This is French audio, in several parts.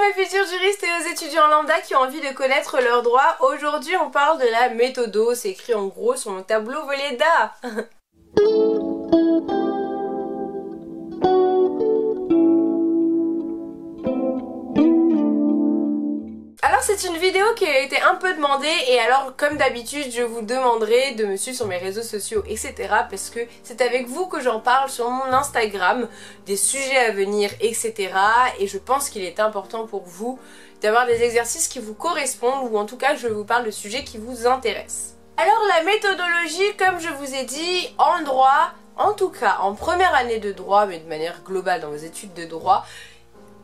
mes futurs juristes et aux étudiants lambda qui ont envie de connaître leurs droits. Aujourd'hui, on parle de la méthodo. C'est écrit en gros sur mon tableau Voleda. C'est une vidéo qui a été un peu demandée et alors comme d'habitude je vous demanderai de me suivre sur mes réseaux sociaux etc parce que c'est avec vous que j'en parle sur mon Instagram des sujets à venir etc et je pense qu'il est important pour vous d'avoir des exercices qui vous correspondent ou en tout cas je vous parle de sujets qui vous intéressent. Alors la méthodologie comme je vous ai dit en droit en tout cas en première année de droit mais de manière globale dans vos études de droit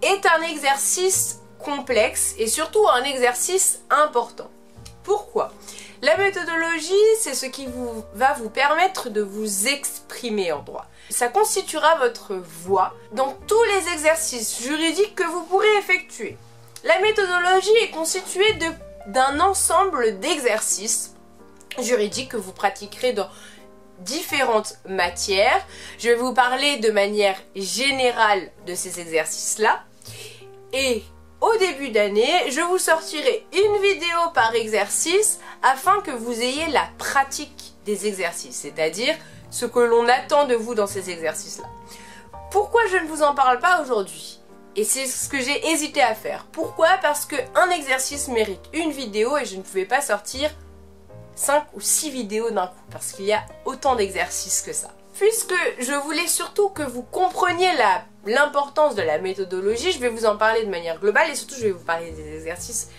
est un exercice complexe et surtout un exercice important. Pourquoi? La méthodologie, c'est ce qui vous, va vous permettre de vous exprimer en droit. Ça constituera votre voix dans tous les exercices juridiques que vous pourrez effectuer. La méthodologie est constituée d'un ensemble d'exercices juridiques que vous pratiquerez dans différentes matières. Je vais vous parler de manière générale de ces exercices-là. Et au début d'année, je vous sortirai une vidéo par exercice afin que vous ayez la pratique des exercices, c'est-à-dire ce que l'on attend de vous dans ces exercices-là. Pourquoi je ne vous en parle pas aujourd'hui? Et c'est ce que j'ai hésité à faire. Pourquoi? Parce qu'un exercice mérite une vidéo et je ne pouvais pas sortir 5 ou 6 vidéos d'un coup parce qu'il y a autant d'exercices que ça. Puisque je voulais surtout que vous compreniez l'importance de la méthodologie, je vais vous en parler de manière globale et surtout je vais vous parler des exercices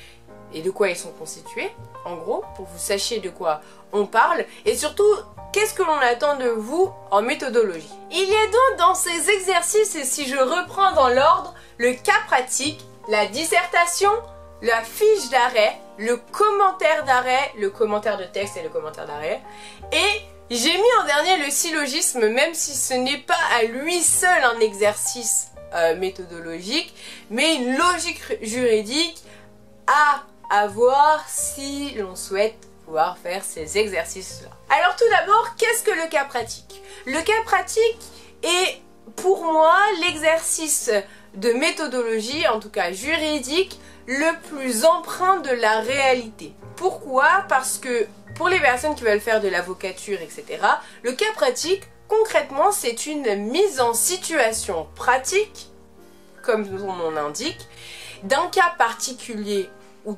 et de quoi ils sont constitués, en gros, pour que vous sachiez de quoi on parle et surtout qu'est-ce que l'on attend de vous en méthodologie? Il y a donc dans ces exercices, et si je reprends dans l'ordre, le cas pratique, la dissertation, la fiche d'arrêt, le commentaire d'arrêt, le commentaire de texte et le commentaire d'arrêt, et j'ai mis en dernier le syllogisme, même si ce n'est pas à lui seul un exercice euh, méthodologique, mais une logique juridique à avoir si l'on souhaite pouvoir faire ces exercices-là. Alors tout d'abord, qu'est-ce que le cas pratique? Le cas pratique est pour moi l'exercice de méthodologie, en tout cas juridique, le plus empreint de la réalité. Pourquoi? Parce que pour les personnes qui veulent faire de l'avocature, etc., le cas pratique, concrètement, c'est une mise en situation pratique, comme son nom l'indique, d'un cas particulier ou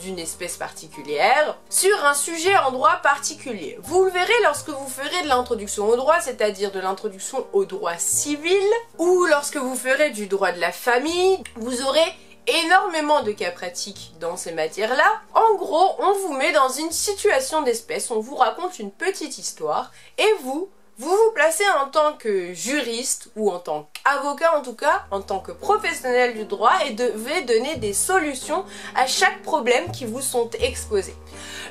d'une espèce particulière sur un sujet en droit particulier. Vous le verrez lorsque vous ferez de l'introduction au droit, c'est-à-dire de l'introduction au droit civil, ou lorsque vous ferez du droit de la famille, vous aurez énormément de cas pratiques dans ces matières-là. En gros, on vous met dans une situation d'espèce, on vous raconte une petite histoire, et vous, vous vous placez en tant que juriste, ou en tant qu'avocat en tout cas, en tant que professionnel du droit, et devez donner des solutions à chaque problème qui vous sont exposés.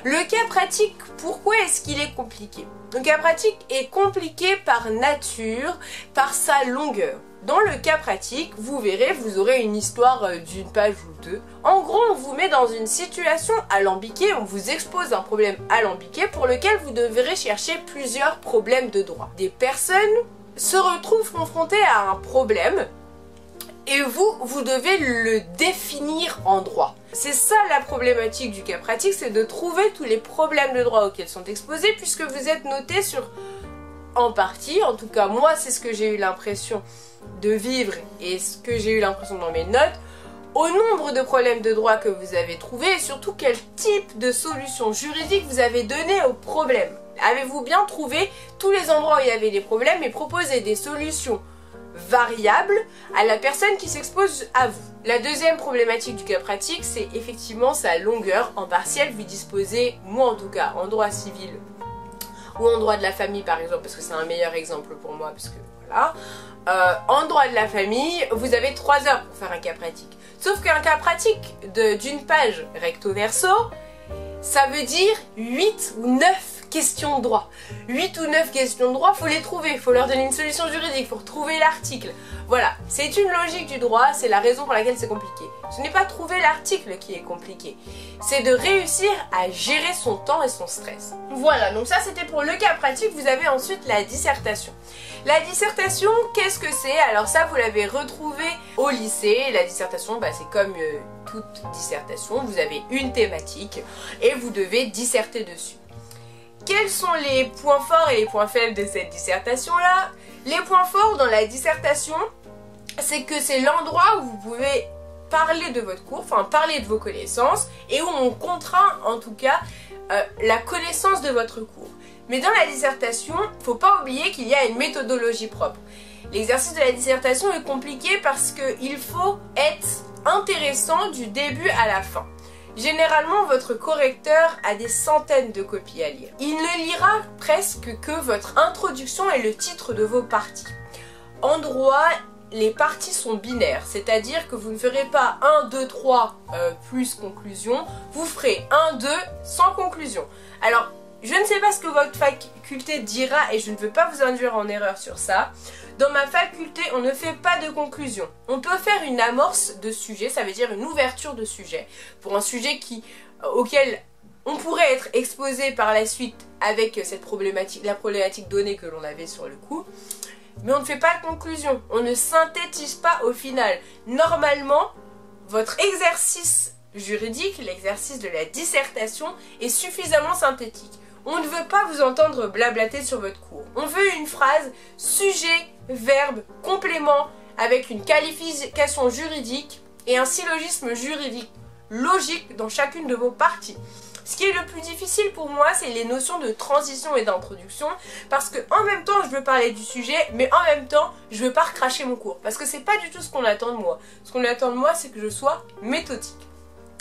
Le cas pratique, pourquoi est-ce qu'il est compliqué? Le cas pratique est compliqué par nature, par sa longueur. Dans le cas pratique, vous verrez, vous aurez une histoire euh, d'une page ou deux. En gros, on vous met dans une situation alambiquée, on vous expose un problème alambiqué pour lequel vous devrez chercher plusieurs problèmes de droit. Des personnes se retrouvent confrontées à un problème et vous, vous devez le définir en droit. C'est ça la problématique du cas pratique, c'est de trouver tous les problèmes de droit auxquels sont exposés puisque vous êtes noté sur en partie, en tout cas moi c'est ce que j'ai eu l'impression de vivre et ce que j'ai eu l'impression dans mes notes, au nombre de problèmes de droit que vous avez trouvés et surtout quel type de solution juridique vous avez donné aux problèmes? Avez-vous bien trouvé tous les endroits où il y avait des problèmes et proposé des solutions variables à la personne qui s'expose à vous? La deuxième problématique du cas pratique, c'est effectivement sa longueur. En partiel, vous disposez, moi en tout cas, en droit civil ou en droit de la famille par exemple, parce que c'est un meilleur exemple pour moi, parce que voilà, euh, en droit de la famille, vous avez 3 heures pour faire un cas pratique. Sauf qu'un cas pratique d'une page recto verso, ça veut dire 8 ou 9 questions de droit. 8 ou 9 questions de droit, faut les trouver, faut leur donner une solution juridique, faut retrouver l'article. Voilà, c'est une logique du droit, c'est la raison pour laquelle c'est compliqué. Ce n'est pas trouver l'article qui est compliqué, c'est de réussir à gérer son temps et son stress. Voilà, donc ça c'était pour le cas pratique, vous avez ensuite la dissertation. La dissertation, qu'est-ce que c'est? Alors ça, vous l'avez retrouvé au lycée. La dissertation, bah, c'est comme euh, toute dissertation. Vous avez une thématique et vous devez disserter dessus. Quels sont les points forts et les points faibles de cette dissertation-là? Les points forts dans la dissertation, c'est que c'est l'endroit où vous pouvez parler de votre cours, enfin parler de vos connaissances, et où on contraint en tout cas euh, la connaissance de votre cours. Mais dans la dissertation, faut pas oublier qu'il y a une méthodologie propre. L'exercice de la dissertation est compliqué parce qu'il faut être intéressant du début à la fin. Généralement, votre correcteur a des centaines de copies à lire. Il ne lira presque que votre introduction et le titre de vos parties. En droit, les parties sont binaires, c'est-à-dire que vous ne ferez pas 1, 2, 3 plus conclusion, vous ferez 1, 2 sans conclusion. Alors, je ne sais pas ce que votre faculté dira et je ne veux pas vous induire en erreur sur ça. Dans ma faculté, on ne fait pas de conclusion. On peut faire une amorce de sujet, ça veut dire une ouverture de sujet, pour un sujet qui, euh, auquel on pourrait être exposé par la suite avec cette la problématique donnée que l'on avait sur le coup. Mais on ne fait pas de conclusion, on ne synthétise pas au final. Normalement, votre exercice juridique, l'exercice de la dissertation, est suffisamment synthétique. On ne veut pas vous entendre blablater sur votre cours. On veut une phrase sujet, verbe, complément, avec une qualification juridique et un syllogisme juridique logique dans chacune de vos parties. Ce qui est le plus difficile pour moi, c'est les notions de transition et d'introduction, parce que en même temps, je veux parler du sujet, mais en même temps, je veux pas recracher mon cours, parce que c'est pas du tout ce qu'on attend de moi. Ce qu'on attend de moi, c'est que je sois méthodique.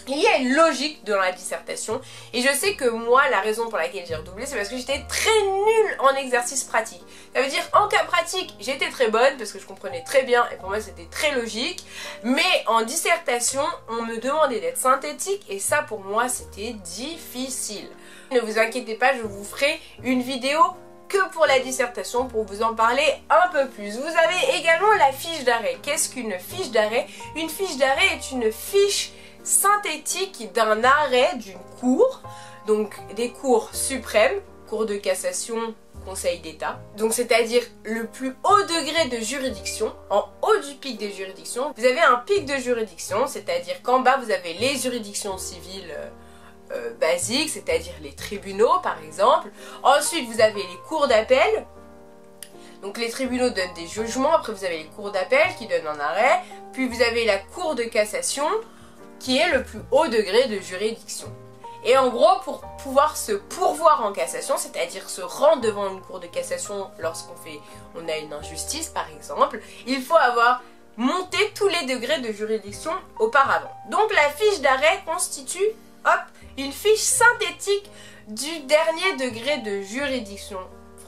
Il y a une logique dans la dissertation et je sais que moi la raison pour laquelle j'ai redoublé c'est parce que j'étais très nulle en exercice pratique. Ça veut dire en cas pratique j'étais très bonne parce que je comprenais très bien et pour moi c'était très logique mais en dissertation on me demandait d'être synthétique et ça pour moi c'était difficile. Ne vous inquiétez pas je vous ferai une vidéo que pour la dissertation pour vous en parler un peu plus. Vous avez également la fiche d'arrêt. Qu'est-ce qu'une fiche d'arrêt? Une fiche d'arrêt est une fiche synthétique d'un arrêt d'une cour, donc des cours suprêmes, cour de cassation, Conseil d'État. Donc c'est-à-dire le plus haut degré de juridiction, en haut du pic des juridictions, vous avez un pic de juridiction, c'est-à-dire qu'en bas vous avez les juridictions civiles euh, euh, basiques, c'est-à-dire les tribunaux par exemple. Ensuite vous avez les cours d'appel. Donc les tribunaux donnent des jugements, après vous avez les cours d'appel qui donnent un arrêt, puis vous avez la cour de cassation, qui est le plus haut degré de juridiction. Et en gros, pour pouvoir se pourvoir en cassation, c'est-à-dire se rendre devant une cour de cassation lorsqu'on fait, on a une injustice par exemple, il faut avoir monté tous les degrés de juridiction auparavant. Donc la fiche d'arrêt constitue, hop, une fiche synthétique du dernier degré de juridiction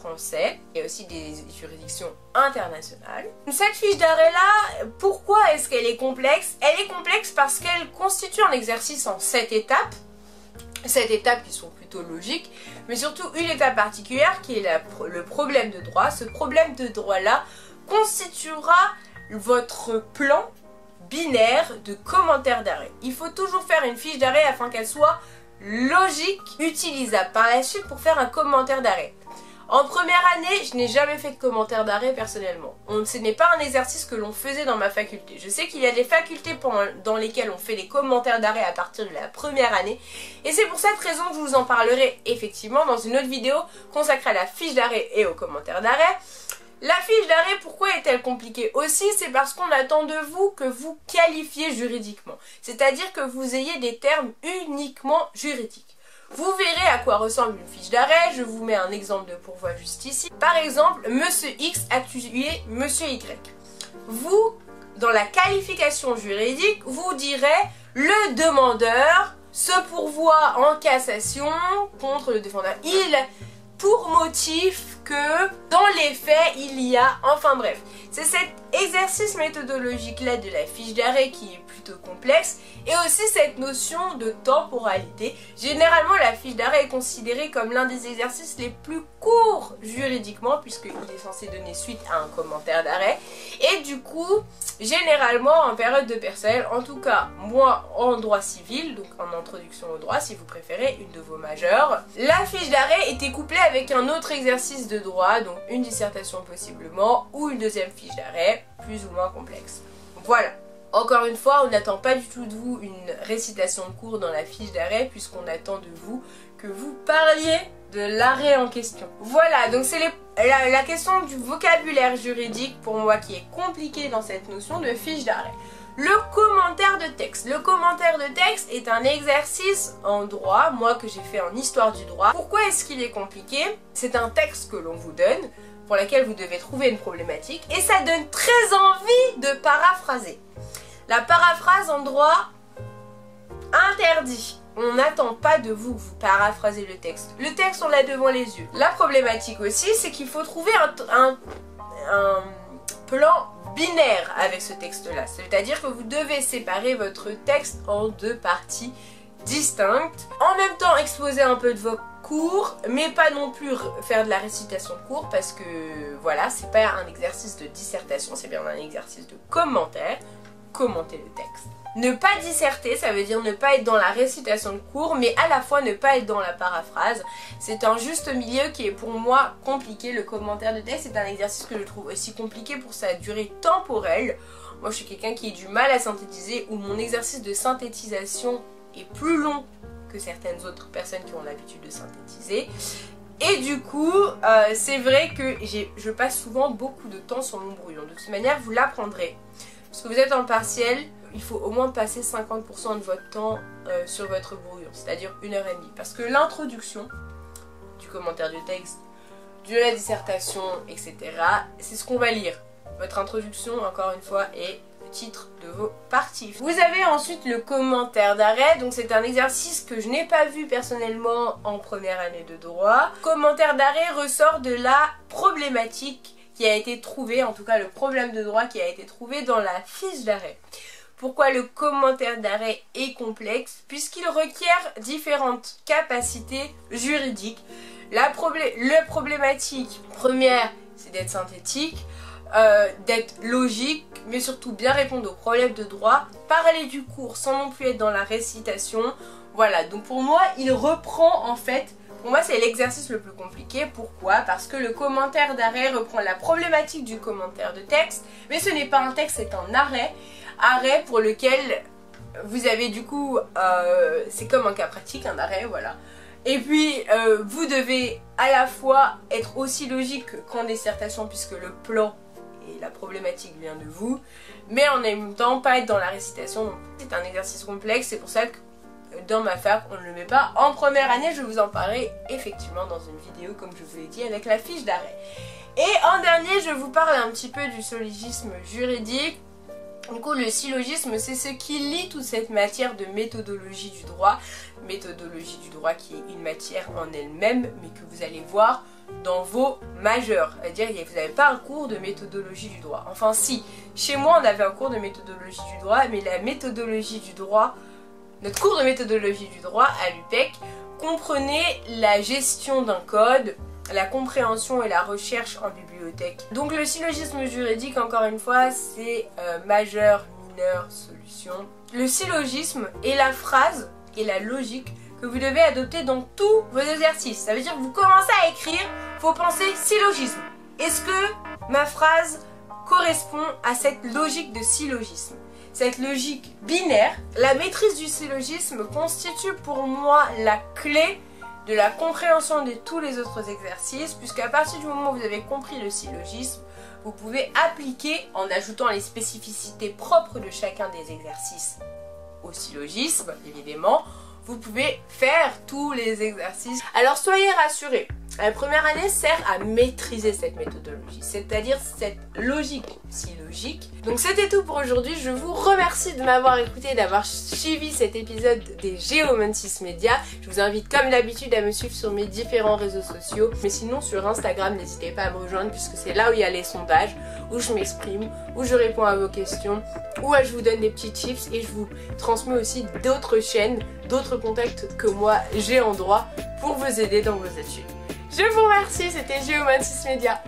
français et aussi des juridictions internationales. Cette fiche d'arrêt là, pourquoi est-ce qu'elle est complexe? Elle est complexe parce qu'elle constitue un exercice en 7 étapes. 7 étapes qui sont plutôt logiques, mais surtout une étape particulière qui est le problème de droit. Ce problème de droit là constituera votre plan binaire de commentaire d'arrêt. Il faut toujours faire une fiche d'arrêt afin qu'elle soit logique, utilisable par la suite pour faire un commentaire d'arrêt. En première année, je n'ai jamais fait de commentaire d'arrêt personnellement. ce n'est pas un exercice que l'on faisait dans ma faculté. Je sais qu'il y a des facultés dans lesquelles on fait des commentaires d'arrêt à partir de la première année. Et c'est pour cette raison que je vous en parlerai effectivement dans une autre vidéo consacrée à la fiche d'arrêt et aux commentaires d'arrêt. La fiche d'arrêt, pourquoi est-elle compliquée aussi? C'est parce qu'on attend de vous que vous qualifiez juridiquement. C'est-à-dire que vous ayez des termes uniquement juridiques. Vous verrez à quoi ressemble une fiche d'arrêt, je vous mets un exemple de pourvoi juste ici. Par exemple, Monsieur X a tué Monsieur Y. Vous, dans la qualification juridique, vous direz le demandeur se pourvoit en cassation contre le défendeur. Il pour motif que dans les faits il y a, enfin bref. C'est cet exercice méthodologique-là de la fiche d'arrêt qui est plutôt complexe et aussi cette notion de temporalité. Généralement, la fiche d'arrêt est considérée comme l'un des exercices les plus courts juridiquement puisqu'il est censé donner suite à un commentaire d'arrêt. Et du coup, généralement en période de personnel, en tout cas moi en droit civil, donc en introduction au droit si vous préférez, une de vos majeures, la fiche d'arrêt était couplée avec un autre exercice de droit, donc une dissertation possiblement, ou une deuxième fiche d'arrêt, plus ou moins complexe. Voilà. Encore une fois, on n'attend pas du tout de vous une récitation de cours dans la fiche d'arrêt, puisqu'on attend de vous que vous parliez de l'arrêt en question. Voilà, donc c'est la, la question du vocabulaire juridique pour moi qui est compliqué dans cette notion de fiche d'arrêt. Le commentaire de texte. Le commentaire de texte est un exercice en droit, moi que j'ai fait en histoire du droit. Pourquoi est-ce qu'il est compliqué? C'est un texte que l'on vous donne, pour lequel vous devez trouver une problématique, et ça donne très envie de paraphraser. La paraphrase en droit, interdit. On n'attend pas de vous que vous paraphrasez le texte. Le texte, on l'a devant les yeux. La problématique aussi, c'est qu'il faut trouver un, un plan binaire avec ce texte-là. C'est-à-dire que vous devez séparer votre texte en deux parties distinctes. En même temps, exposer un peu de vos cours, mais pas non plus faire de la récitation de cours parce que voilà, c'est pas un exercice de dissertation, c'est bien un exercice de commentaire. Commenter le texte. Ne pas disserter, ça veut dire ne pas être dans la récitation de cours, mais à la fois ne pas être dans la paraphrase. C'est un juste milieu qui est pour moi compliqué. Le commentaire de texte est un exercice que je trouve aussi compliqué pour sa durée temporelle. Moi, je suis quelqu'un qui a du mal à synthétiser, où mon exercice de synthétisation est plus long que certaines autres personnes qui ont l'habitude de synthétiser. Et du coup, euh, c'est vrai que je passe souvent beaucoup de temps sur mon brouillon. De toute manière, vous l'apprendrez. Parce que vous êtes en partiel, il faut au moins passer 50% de votre temps euh, sur votre brouillon, c'est-à-dire une heure et demie. Parce que l'introduction du commentaire du texte, de la dissertation, etc., c'est ce qu'on va lire. Votre introduction, encore une fois, est titre de vos parties. Vous avez ensuite le commentaire d'arrêt, donc c'est un exercice que je n'ai pas vu personnellement en première année de droit. Commentaire d'arrêt ressort de la problématique qui a été trouvé, en tout cas le problème de droit qui a été trouvé dans la fiche d'arrêt. Pourquoi le commentaire d'arrêt est complexe? Puisqu'il requiert différentes capacités juridiques. La le problématique première, c'est d'être synthétique, euh, d'être logique, mais surtout bien répondre aux problèmes de droit, parler du cours sans non plus être dans la récitation. Voilà, donc pour moi, il reprend en fait pour moi, c'est l'exercice le plus compliqué. Pourquoi? Parce que le commentaire d'arrêt reprend la problématique du commentaire de texte, mais ce n'est pas un texte, c'est un arrêt. Arrêt pour lequel vous avez du coup, euh, c'est comme un cas pratique, un arrêt, voilà. Et puis, euh, vous devez à la fois être aussi logique qu'en dissertation, puisque le plan et la problématique vient de vous, mais en même temps pas être dans la récitation. C'est un exercice complexe, c'est pour ça que dans ma fac, on ne le met pas en première année. Je vous en parlerai effectivement dans une vidéo, comme je vous l'ai dit, avec la fiche d'arrêt. Et en dernier, je vous parle un petit peu du syllogisme juridique. Du coup, le syllogisme, c'est ce qui lie toute cette matière de méthodologie du droit. Méthodologie du droit qui est une matière en elle-même, mais que vous allez voir dans vos majeurs. C'est-à-dire, vous n'avez pas un cours de méthodologie du droit. Enfin, si, chez moi, on avait un cours de méthodologie du droit, mais la méthodologie du droit, notre cours de méthodologie du droit à l'UPEC comprenait la gestion d'un code, la compréhension et la recherche en bibliothèque. Donc le syllogisme juridique, encore une fois, c'est euh, majeur, mineur, solution. Le syllogisme est la phrase et la logique vous devez adopter dans tous vos exercices. Ça veut dire que vous commencez à écrire, faut penser syllogisme. Est-ce que ma phrase correspond à cette logique de syllogisme? Cette logique binaire, la maîtrise du syllogisme constitue pour moi la clé de la compréhension de tous les autres exercices, puisqu'à partir du moment où vous avez compris le syllogisme, vous pouvez appliquer, en ajoutant les spécificités propres de chacun des exercices au syllogisme, évidemment, vous pouvez faire tous les exercices. Alors soyez rassurés, La première année sert à maîtriser cette méthodologie, c'est-à-dire cette logique, si logique. Donc c'était tout pour aujourd'hui, je vous remercie de m'avoir écouté, d'avoir suivi cet épisode des Geomantis Media. Je vous invite comme d'habitude à me suivre sur mes différents réseaux sociaux, mais sinon sur Instagram, n'hésitez pas à me rejoindre puisque c'est là où il y a les sondages, où je m'exprime, où je réponds à vos questions, où je vous donne des petits tips et je vous transmets aussi d'autres chaînes, d'autres contacts que moi j'ai en droit pour vous aider dans vos études. Je vous remercie, c'était Geomantis Media.